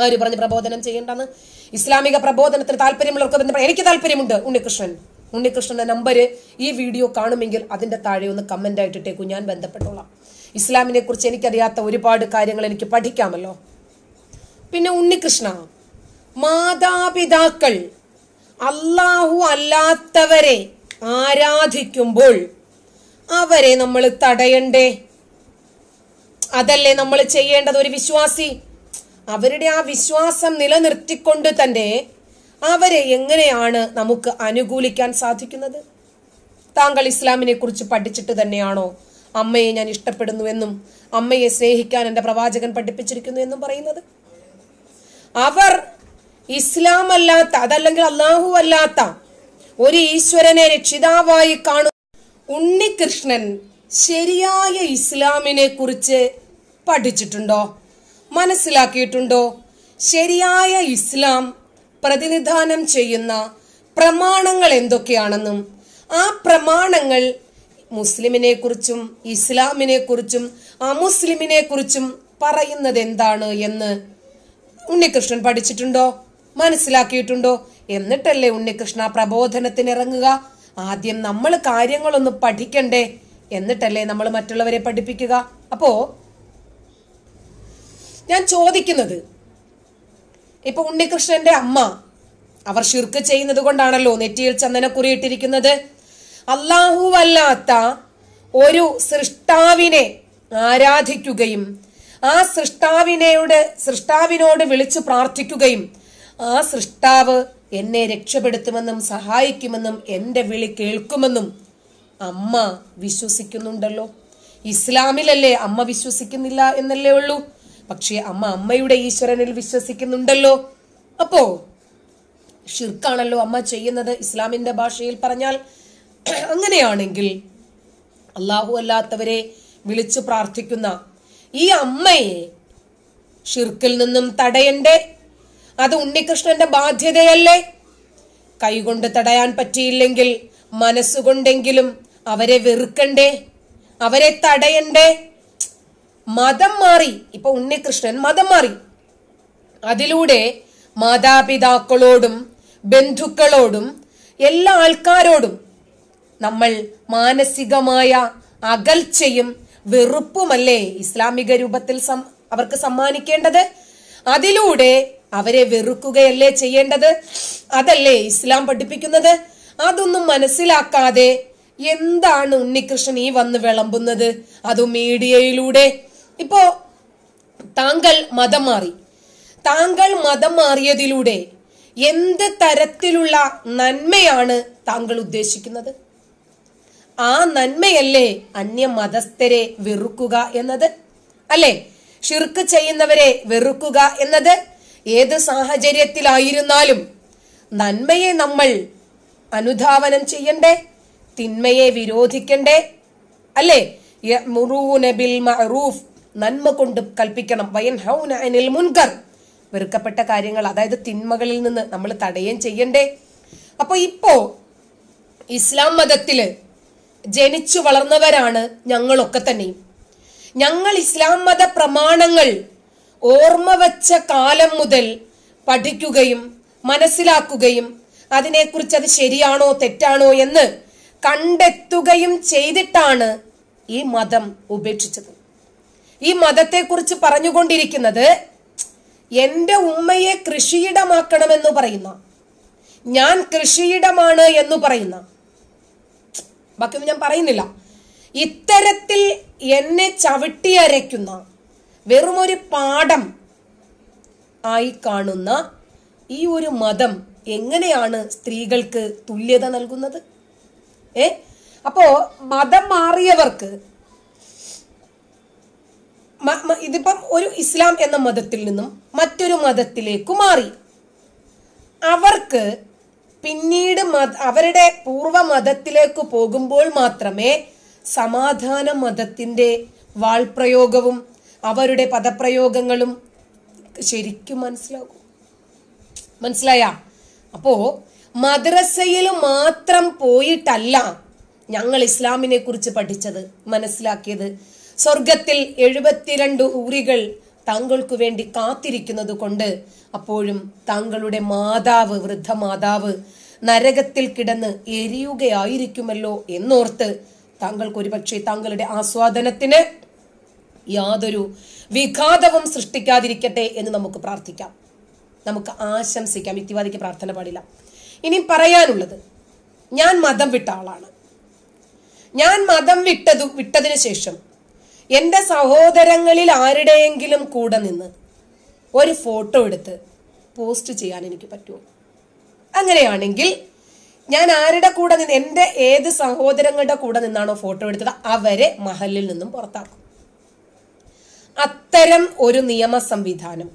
ആര് പറഞ്ഞ് പ്രബോധനം ചെയ്യേണ്ടെന്ന്? ഇസ്ലാമിക പ്രബോധനത്തിന് താല്പര്യമുള്ളവർക്ക് എനിക്ക് താല്പര്യമുണ്ട് ഉണ്ണികൃഷ്ണൻ. ഉണ്ണികൃഷ്ണന്റെ നമ്പർ ഈ വീഡിയോ കാണുമെങ്കിൽ അതിന്റെ താഴെ ഒന്ന് കമന്റ് ആയിട്ടിട്ടേക്കു ഞാൻ ബന്ധപ്പെട്ടോളാം. ഇസ്ലാമിനെ കുറിച്ച് എനിക്കറിയാത്ത ഒരുപാട് കാര്യങ്ങൾ എനിക്ക് പഠിക്കാമല്ലോ. പിന്നെ ഉണ്ണികൃഷ്ണ മാതാപിതാക്കൾ അള്ളാഹു അല്ലാത്തവരെ ആരാധിക്കുമ്പോൾ അവരെ നമ്മൾ തടയണ്ടേ? അതല്ലേ നമ്മൾ ചെയ്യേണ്ടത്? ഒരു വിശ്വാസി അവരുടെ ആ വിശ്വാസം നിലനിർത്തിക്കൊണ്ട് തന്നെ അവരെ എങ്ങനെയാണ് നമുക്ക് അനുകൂലിക്കാൻ സാധിക്കുന്നത്? താങ്കൾ ഇസ്ലാമിനെ കുറിച്ച് പഠിച്ചിട്ട് തന്നെയാണോ അമ്മയെ ഞാൻ ഇഷ്ടപ്പെടുന്നുവെന്നും അമ്മയെ സ്നേഹിക്കാൻ എന്റെ പ്രവാചകൻ പഠിപ്പിച്ചിരിക്കുന്നു എന്നും പറയുന്നത്? അവർ ഇസ്ലാം അല്ലാത്ത അതല്ലെങ്കിൽ അള്ളാഹു അല്ലാത്ത ഒരു ഈശ്വരനെ രക്ഷിതാവായി കാണു ഉണ്ണികൃഷ്ണൻ ശരിയായ ഇസ്ലാമിനെ കുറിച്ച് പഠിച്ചിട്ടുണ്ടോ? മനസ്സിലാക്കിയിട്ടുണ്ടോ? ശരിയായ ഇസ്ലാം പ്രതിനിധാനം ചെയ്യുന്ന പ്രമാണങ്ങൾ എന്തൊക്കെയാണെന്നും ആ പ്രമാണങ്ങൾ മുസ്ലിമിനെ കുറിച്ചും ഇസ്ലാമിനെ കുറിച്ചും അമുസ്ലിമിനെ കുറിച്ചും പറയുന്നത് എന്താണ് എന്ന് ഉണ്ണികൃഷ്ണൻ പഠിച്ചിട്ടുണ്ടോ? മനസ്സിലാക്കിയിട്ടുണ്ടോ? എന്നിട്ടല്ലേ ഉണ്ണികൃഷ്ണ പ്രബോധനത്തിന് ഇറങ്ങുക ആദ്യം നമ്മൾ കാര്യങ്ങളൊന്ന് പഠിക്കണ്ടേ? എന്നിട്ടല്ലേ നമ്മൾ മറ്റുള്ളവരെ പഠിപ്പിക്കുക? അപ്പോ ഞാൻ ചോദിക്കുന്നത് ഇപ്പൊ ഉണ്ണികൃഷ്ണന്റെ അമ്മ. അവർ ഷിർക്ക് ചെയ്യുന്നത് കൊണ്ടാണല്ലോ നെറ്റിയിൽ ചന്ദനക്കുറിയിട്ടിരിക്കുന്നത് അല്ലാഹുവല്ലാത്ത ഒരു സൃഷ്ടാവിനെ ആരാധിക്കുകയും ആ സൃഷ്ടാവിനെയോട് സൃഷ്ടാവിനോട് വിളിച്ചു പ്രാർത്ഥിക്കുകയും ആ സൃഷ്ടാവ് എന്നെ രക്ഷപ്പെടുത്തുമെന്നും സഹായിക്കുമെന്നും എന്റെ വിളി കേൾക്കുമെന്നും അമ്മ വിശ്വസിക്കുന്നുണ്ടല്ലോ. ഇസ്ലാമിലല്ലേ അമ്മ വിശ്വസിക്കുന്നില്ല എന്നല്ലേ ഉള്ളൂ? പക്ഷേ അമ്മ അമ്മയുടെ ഈശ്വരനിൽ വിശ്വസിക്കുന്നുണ്ടല്ലോ. അപ്പോ ഷിർക്കാണല്ലോ അമ്മ ചെയ്യുന്നത് ഇസ്ലാമിന്റെ ഭാഷയിൽ പറഞ്ഞാൽ. അങ്ങനെയാണെങ്കിൽ അള്ളാഹു അല്ലാത്തവരെ വിളിച്ചു പ്രാർത്ഥിക്കുന്ന ഈ അമ്മയെ ഷിർക്കിൽ നിന്നും തടയണ്ടേ? അത് ഉണ്ണികൃഷ്ണന്റെ ബാധ്യതയല്ലേ? കൈകൊണ്ട് തടയാൻ പറ്റിയില്ലെങ്കിൽ മനസ്സുകൊണ്ടെങ്കിലും അവരെ വെറുക്കണ്ടേ? അവരെ തടയണ്ടേ? മതം മാറി. ഇപ്പൊ ഉണ്ണികൃഷ്ണൻ മതം മാറി. അതിലൂടെ മാതാപിതാക്കളോടും ബന്ധുക്കളോടും എല്ലാ ആൾക്കാരോടും നമ്മൾ മാനസികമായ അകൽച്ചയും വെറുപ്പുമല്ലേ ഇസ്ലാമിക രൂപത്തിൽ അവർക്ക് സമ്മാനിക്കേണ്ടത്? അതിലൂടെ അവരെ വെറുക്കുകയല്ലേ ചെയ്യേണ്ടത്? അതല്ലേ ഇസ്ലാം പഠിപ്പിക്കുന്നത്? അതൊന്നും മനസ്സിലാക്കാതെ എന്താണ് ഉണ്ണികൃഷ്ണൻ ഈ വന്ന് വിളമ്പുന്നത്? അതും മീഡിയയിലൂടെ ഇപ്പോ താങ്കൾ മതം മാറി. താങ്കൾ മതം മാറിയതിലൂടെ എന്ത് തരത്തിലുള്ള നന്മയാണ് താങ്കൾ ഉദ്ദേശിക്കുന്നത്? ആ നന്മയല്ലേ അന്യ മതസ്ഥരെ വെറുക്കുക എന്നത്? അല്ലേ? ഷിർക്ക് ചെയ്യുന്നവരെ വെറുക്കുക എന്നത് ഏത് സാഹചര്യത്തിലായിരുന്നാലും നന്മയെ നമ്മൾ അനുധാവനം ചെയ്യണ്ടേ? തിന്മയെ വിരോധിക്കണ്ടേ? അല്ലേ? ബിൽ മഅറൂഫ് നന്മ കൊണ്ട് കൽപ്പിക്കണം. വയൻ ഹൗന അനിൽ മുൻകർ. വെറുക്കപ്പെട്ട കാര്യങ്ങൾ അതായത് തിന്മകളിൽ നിന്ന് നമ്മൾ തടയുകയും ചെയ്യണ്ടേ? അപ്പൊ ഇപ്പോ ഇസ്ലാം മതത്തിൽ ജനിച്ചു വളർന്നവരാണ് ഞങ്ങളൊക്കെ തന്നെയും. ഞങ്ങൾ ഇസ്ലാം മത പ്രമാണങ്ങൾ ഓർമ്മ വച്ച കാലം മുതൽ പഠിക്കുകയും മനസ്സിലാക്കുകയും അതിനെക്കുറിച്ച് അത് ശരിയാണോ തെറ്റാണോ എന്ന് കണ്ടെത്തുകയും ചെയ്തിട്ടാണ് ഈ മതം ഉപേക്ഷിച്ചത്. ഈ മതത്തെക്കുറിച്ച് പറഞ്ഞുകൊണ്ടിരിക്കുന്നത് എന്റെ ഉമ്മയെ കൃഷിയിടമാക്കണമെന്ന് പറയുന്ന. ഞാൻ കൃഷിയിടമാണ് എന്ന് പറയുന്ന. ബാക്കിയൊന്നും ഞാൻ പറയുന്നില്ല. ഇത്തരത്തിൽ എന്നെ ചവിട്ടിയരയ്ക്കുന്ന വെറുമൊരു പാഠം ആയി കാണുന്ന ഈ ഒരു മതം എങ്ങനെയാണ് സ്ത്രീകൾക്ക് തുല്യത നൽകുന്നത്? ഏ? അപ്പോ മതം മാറിയവർക്ക് ഇതിപ്പം ഒരു ഇസ്ലാം എന്ന മതത്തിൽ നിന്നും മറ്റൊരു മതത്തിലേക്ക് മാറി. അവർക്ക് പിന്നീട് അവരുടെ പൂർവ മതത്തിലേക്ക് പോകുമ്പോൾ മാത്രമേ സമാധാന മതത്തിന്റെ വാൾപ്രയോഗവും അവരുടെ പദപ്രയോഗങ്ങളും ശരിക്കും മനസ്സിലാകൂ. മനസ്സിലായ? അപ്പോ മദ്രസയിൽ മാത്രം പോയിട്ടല്ല ഞങ്ങൾ ഇസ്ലാമിനെ കുറിച്ച് പഠിച്ചത് മനസ്സിലാക്കിയത്. സ്വർഗത്തിൽ എഴുപത്തിരണ്ട് ഊറികൾ താങ്കൾക്കു വേണ്ടി കാത്തിരിക്കുന്നത് കൊണ്ട് അപ്പോഴും താങ്കളുടെ മാതാവ് വൃദ്ധ മാതാവ് നരകത്തിൽ കിടന്ന് എരിയുകയായിരിക്കുമല്ലോ എന്നോർത്ത് താങ്കൾക്ക് ഒരുപക്ഷെ താങ്കളുടെ ആസ്വാദനത്തിന് യാതൊരു വിഘാതവും സൃഷ്ടിക്കാതിരിക്കട്ടെ എന്ന് നമുക്ക് പ്രാർത്ഥിക്കാം. നമുക്ക് ആശംസിക്കാം. യുക്തിവാദിക്ക് പ്രാർത്ഥന പാടില്ല. ഇനി പറയാനുള്ളത് ഞാൻ മതം വിട്ട ആളാണ്. ഞാൻ മതം വിട്ടതു വിട്ടതിന് ശേഷം എന്റെ സഹോദരങ്ങളിൽ ആരുടെയെങ്കിലും കൂടെ നിന്ന് ഒരു ഫോട്ടോ എടുത്ത് പോസ്റ്റ് ചെയ്യാൻ എനിക്ക് പറ്റുമോ? അങ്ങനെയാണെങ്കിൽ ഞാൻ ആരുടെ കൂടെ നിന്ന് എന്റെ ഏത് സഹോദരങ്ങളുടെ കൂടെ നിന്നാണോ ഫോട്ടോ എടുത്തത് അവരെ മഹലിൽ നിന്നും പുറത്താക്കും. അത്തരം ഒരു നിയമ സംവിധാനം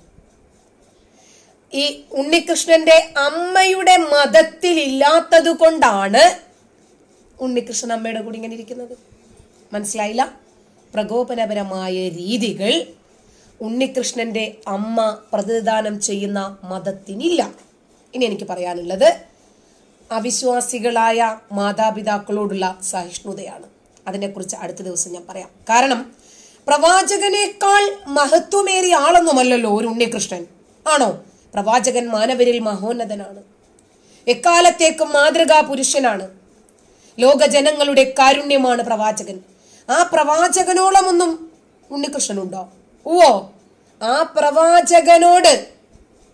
ഈ ഉണ്ണികൃഷ്ണന്റെ അമ്മയുടെ മതത്തിൽ ഇല്ലാത്തത് കൊണ്ടാണ് ഉണ്ണികൃഷ്ണൻ അമ്മയുടെ കൂടി ഇങ്ങനെ ഇരിക്കുന്നത്. മനസ്സിലായില്ല? പ്രകോപനപരമായ രീതികൾ ഉണ്ണികൃഷ്ണന്റെ അമ്മ പ്രതിദാനം ചെയ്യുന്ന മതത്തിനില്ല. ഇനി എനിക്ക് പറയാനുള്ളത് അവിശ്വാസികളായ മാതാപിതാക്കളോടുള്ള സഹിഷ്ണുതയാണ്. അതിനെക്കുറിച്ച് അടുത്ത ദിവസം ഞാൻ പറയാം. കാരണം പ്രവാചകനേക്കാൾ മഹത്വമേറിയ ആളൊന്നുമല്ലല്ലോ ഒരു ഉണ്ണികൃഷ്ണൻ. ആണോ? പ്രവാചകൻ മാനവരിൽ മഹോന്നതനാണ്. എക്കാലത്തേക്കും മാതൃകാ പുരുഷനാണ്. ലോകജനങ്ങളുടെ കാരുണ്യമാണ് പ്രവാചകൻ. ആ പ്രവാചകനോളമൊന്നും ഉണ്ണികൃഷ്ണനുണ്ടോ? ഓ ആ പ്രവാചകനോട്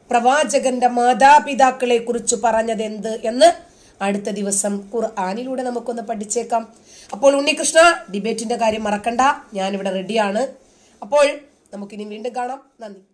പ്രവാചകന്റെ മാതാപിതാക്കളെ കുറിച്ച് പറഞ്ഞത് എന്ത് എന്ന് അടുത്ത ദിവസം ഖുർആാനിലൂടെ നമുക്കൊന്ന് പഠിച്ചേക്കാം. അപ്പോൾ ഉണ്ണികൃഷ്ണ ഡിബേറ്റിന്റെ കാര്യം മറക്കണ്ട. ഞാനിവിടെ റെഡിയാണ് അപ്പോൾ നമുക്കിനി വീണ്ടും കാണാം. നന്ദി.